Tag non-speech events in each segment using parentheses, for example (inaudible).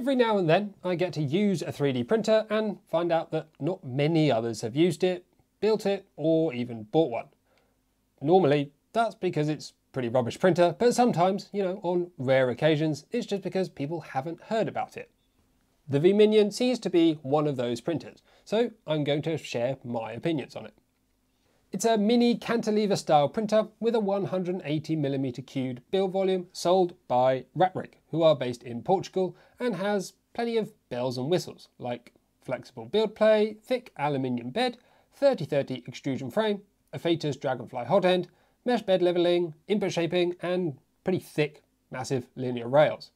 Every now and then I get to use a 3D printer and find out that not many others have used it, built it, or even bought one. Normally, that's because it's pretty rubbish printer, but sometimes, you know, on rare occasions, it's just because people haven't heard about it. The V-Minion seems to be one of those printers, so I'm going to share my opinions on it. It's a mini cantilever style printer with a 180mm cubed build volume sold by Ratrig, who are based in Portugal and has plenty of bells and whistles like flexible build play, thick aluminium bed, 3030 extrusion frame, a Phaetus Dragonfly hot end, mesh bed leveling, input shaping, and pretty thick, massive linear rails.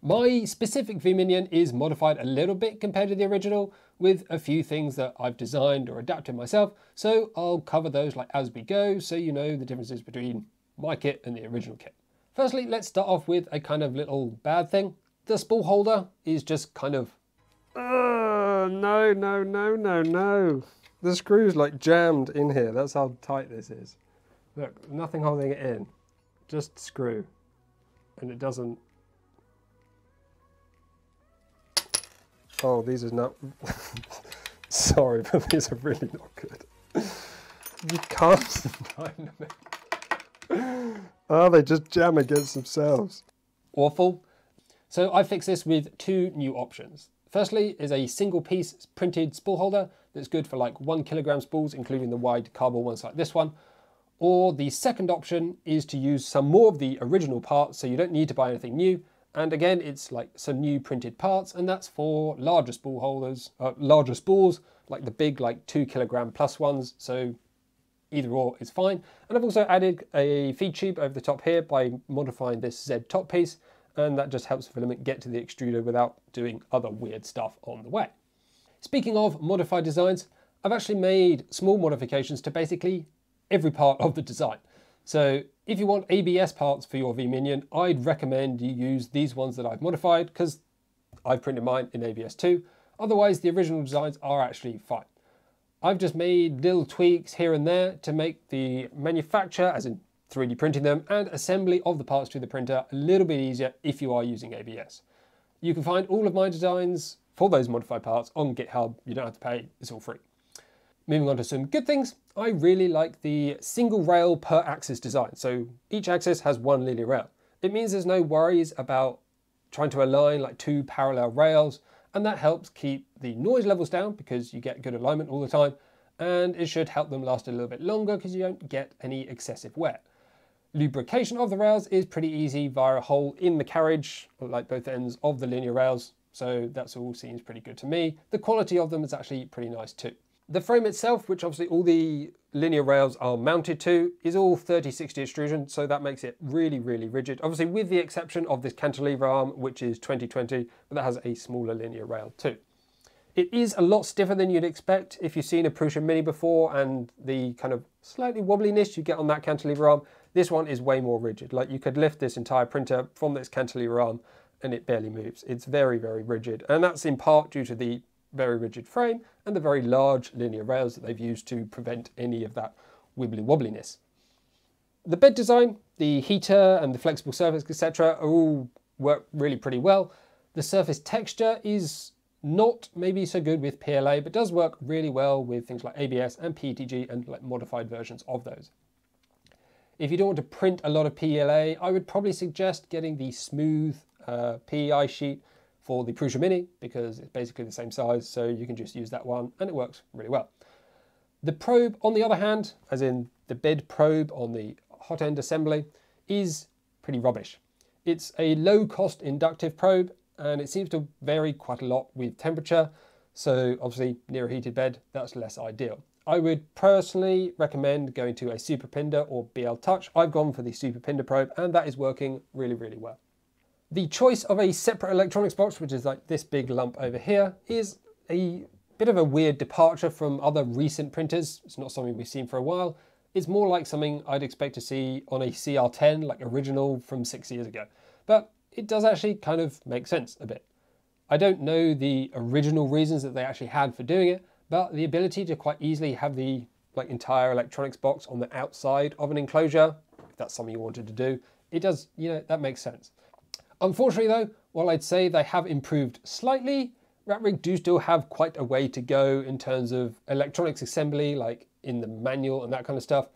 My specific V-Minion is modified a little bit compared to the original, with a few things that I've designed or adapted myself, so I'll cover those like as we go so you know the differences between my kit and the original kit. Firstly, let's start off with a kind of little bad thing. The spool holder is just kind of... Uh, no, no, no, no, no. The screw's like jammed in here. That's how tight this is. Look, nothing holding it in. Just screw. And it doesn't Oh, these are not. (laughs) Sorry, but (laughs) these are really not good. You can't (laughs) Oh, they just jam against themselves. Awful. So I fixed this with two new options. Firstly is a single piece printed spool holder that's good for like one kilogram spools, including the wide cardboard ones like this one. Or the second option is to use some more of the original parts so you don't need to buy anything new and again, it's like some new printed parts, and that's for larger spool holders, uh, larger spools, like the big, like two kilogram plus ones. So either or is fine. And I've also added a feed tube over the top here by modifying this Z top piece, and that just helps the filament get to the extruder without doing other weird stuff on the way. Speaking of modified designs, I've actually made small modifications to basically every part of the design. So if you want ABS parts for your V-Minion, I'd recommend you use these ones that I've modified because I've printed mine in ABS too. Otherwise, the original designs are actually fine. I've just made little tweaks here and there to make the manufacture, as in 3D printing them, and assembly of the parts to the printer a little bit easier if you are using ABS. You can find all of my designs for those modified parts on GitHub. You don't have to pay, it's all free. Moving on to some good things, I really like the single rail per axis design. So each axis has one linear rail. It means there's no worries about trying to align like two parallel rails and that helps keep the noise levels down because you get good alignment all the time and it should help them last a little bit longer because you don't get any excessive wear. Lubrication of the rails is pretty easy via a hole in the carriage, like both ends of the linear rails, so that's all seems pretty good to me. The quality of them is actually pretty nice too. The frame itself, which obviously all the linear rails are mounted to, is all 3060 extrusion, so that makes it really, really rigid. Obviously with the exception of this cantilever arm, which is 2020, but that has a smaller linear rail too. It is a lot stiffer than you'd expect if you've seen a Prusa Mini before and the kind of slightly wobbliness you get on that cantilever arm. This one is way more rigid. Like you could lift this entire printer from this cantilever arm and it barely moves. It's very, very rigid. And that's in part due to the very rigid frame and the very large linear rails that they've used to prevent any of that wibbly wobbliness. The bed design, the heater and the flexible surface, etc. all work really pretty well. The surface texture is not maybe so good with PLA, but does work really well with things like ABS and PETG and like modified versions of those. If you don't want to print a lot of PLA, I would probably suggest getting the smooth uh, PEI sheet for the Prusa Mini because it's basically the same size, so you can just use that one and it works really well. The probe, on the other hand, as in the bed probe on the hot end assembly, is pretty rubbish. It's a low cost inductive probe and it seems to vary quite a lot with temperature, so obviously near a heated bed, that's less ideal. I would personally recommend going to a SuperPINDA or BL Touch. I've gone for the SuperPINDA probe and that is working really, really well. The choice of a separate electronics box, which is like this big lump over here, is a bit of a weird departure from other recent printers. It's not something we've seen for a while. It's more like something I'd expect to see on a CR10, like original from six years ago. But it does actually kind of make sense a bit. I don't know the original reasons that they actually had for doing it, but the ability to quite easily have the like entire electronics box on the outside of an enclosure, if that's something you wanted to do, it does, you know, that makes sense. Unfortunately though, while I'd say they have improved slightly, RatRig do still have quite a way to go in terms of electronics assembly, like in the manual and that kind of stuff.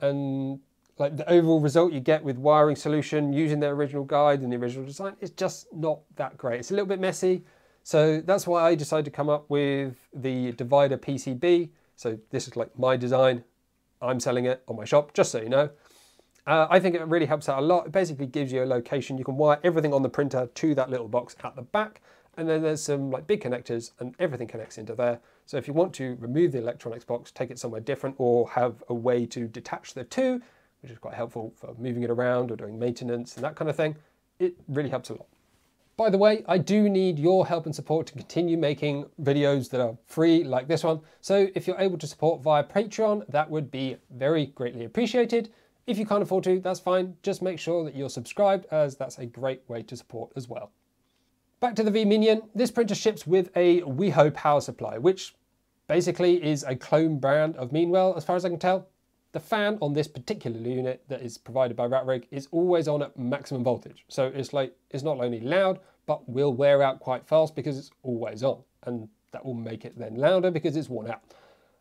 And like the overall result you get with wiring solution using their original guide and the original design is just not that great. It's a little bit messy. So that's why I decided to come up with the divider PCB. So this is like my design. I'm selling it on my shop, just so you know. Uh, I think it really helps out a lot. It basically gives you a location. You can wire everything on the printer to that little box at the back. And then there's some like big connectors and everything connects into there. So if you want to remove the electronics box, take it somewhere different or have a way to detach the two, which is quite helpful for moving it around or doing maintenance and that kind of thing, it really helps a lot. By the way, I do need your help and support to continue making videos that are free like this one. So if you're able to support via Patreon, that would be very greatly appreciated. If you can't afford to, that's fine. Just make sure that you're subscribed as that's a great way to support as well. Back to the V-Minion, this printer ships with a Weho power supply, which basically is a clone brand of Meanwell, as far as I can tell. The fan on this particular unit that is provided by RatRig is always on at maximum voltage. So it's like, it's not only loud, but will wear out quite fast because it's always on. And that will make it then louder because it's worn out.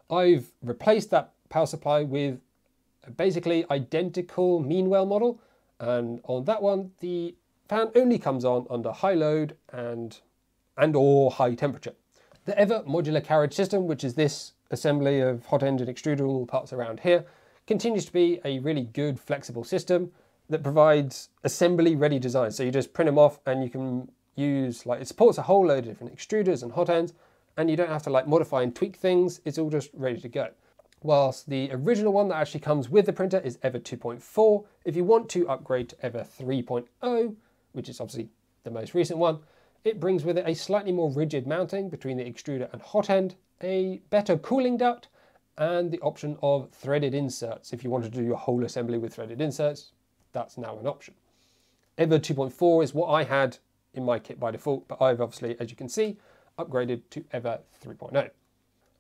I've replaced that power supply with basically identical Meanwell model. And on that one, the fan only comes on under high load and, and or high temperature. The EVA modular carriage system, which is this assembly of hot end and extruder all parts around here, continues to be a really good flexible system that provides assembly ready designs. So you just print them off and you can use, like it supports a whole load of different extruders and hot ends and you don't have to like modify and tweak things. It's all just ready to go. Whilst the original one that actually comes with the printer is EVA 2.4, if you want to upgrade to EVA 3.0, which is obviously the most recent one, it brings with it a slightly more rigid mounting between the extruder and hot end, a better cooling duct, and the option of threaded inserts. If you want to do your whole assembly with threaded inserts, that's now an option. EVA 2.4 is what I had in my kit by default, but I've obviously, as you can see, upgraded to EVA 3.0.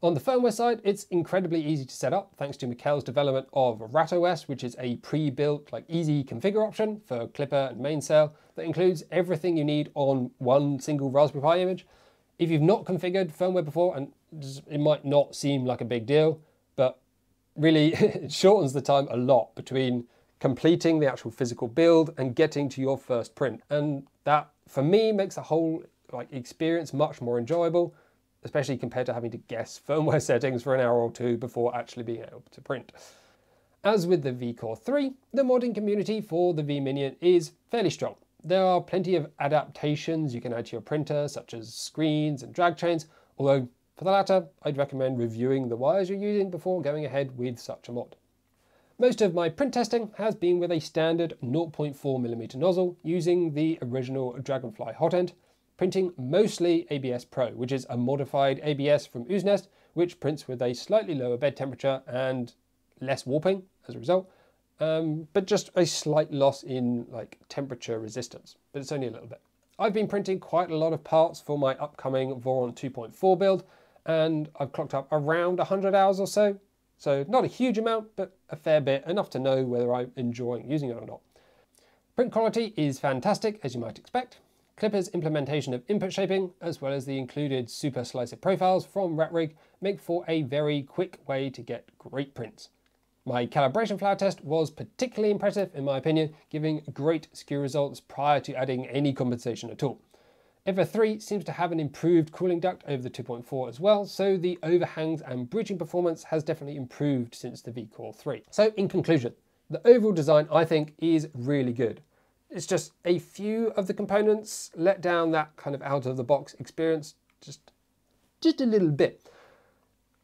On the firmware side, it's incredibly easy to set up thanks to Mikkel's development of RatOS, which is a pre-built, like easy configure option for Klipper and Mainsail that includes everything you need on one single Raspberry Pi image. If you've not configured firmware before, and it might not seem like a big deal, but really (laughs) it shortens the time a lot between completing the actual physical build and getting to your first print. And that, for me, makes the whole like experience much more enjoyable, especially compared to having to guess firmware (laughs) settings for an hour or two before actually being able to print. As with the vCore 3, the modding community for the V-Minion is fairly strong. There are plenty of adaptations you can add to your printer, such as screens and drag chains, although for the latter, I'd recommend reviewing the wires you're using before going ahead with such a mod. Most of my print testing has been with a standard 0.4mm nozzle using the original Dragonfly hot end, printing mostly ABS Pro, which is a modified ABS from Ooznest, which prints with a slightly lower bed temperature and less warping as a result, um, but just a slight loss in like temperature resistance, but it's only a little bit. I've been printing quite a lot of parts for my upcoming Voron 2.4 build, and I've clocked up around 100 hours or so. So not a huge amount, but a fair bit, enough to know whether I'm enjoying using it or not. Print quality is fantastic, as you might expect. Klipper's implementation of input shaping, as well as the included super slicer profiles from RatRig, make for a very quick way to get great prints. My calibration flower test was particularly impressive in my opinion, giving great skew results prior to adding any compensation at all. EVA 3 seems to have an improved cooling duct over the 2.4 as well, so the overhangs and bridging performance has definitely improved since the vCore 3. So in conclusion, the overall design I think is really good. It's just a few of the components let down that kind of out of the box experience just, just a little bit.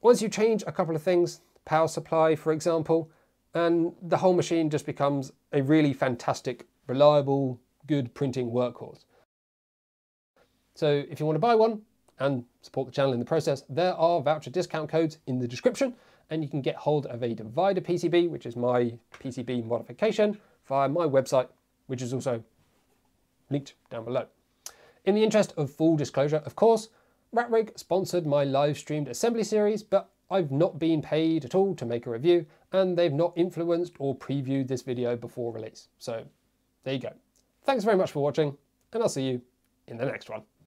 Once you change a couple of things, power supply for example, and the whole machine just becomes a really fantastic, reliable, good printing workhorse. So if you want to buy one and support the channel in the process, there are voucher discount codes in the description and you can get hold of a divider PCB, which is my PCB modification, via my website, which is also linked down below. In the interest of full disclosure, of course, RatRig sponsored my live streamed assembly series, but I've not been paid at all to make a review, and they've not influenced or previewed this video before release. So there you go. Thanks very much for watching, and I'll see you in the next one.